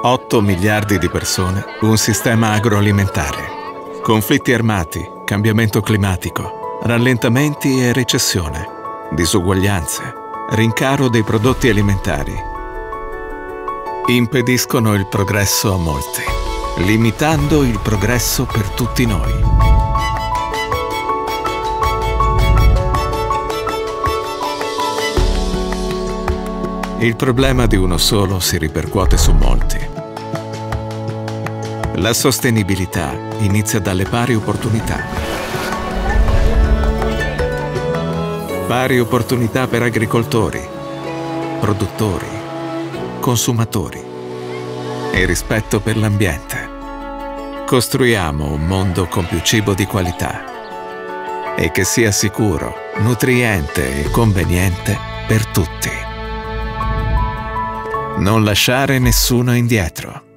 8 miliardi di persone, un sistema agroalimentare. Conflitti armati, cambiamento climatico, rallentamenti e recessione, disuguaglianze, rincaro dei prodotti alimentari. Impediscono il progresso a molti, limitando il progresso per tutti noi. Il problema di uno solo si ripercuote su molti. La sostenibilità inizia dalle pari opportunità. Pari opportunità per agricoltori, produttori, consumatori e rispetto per l'ambiente. Costruiamo un mondo con più cibo di qualità e che sia sicuro, nutriente e conveniente per tutti. Non lasciare nessuno indietro.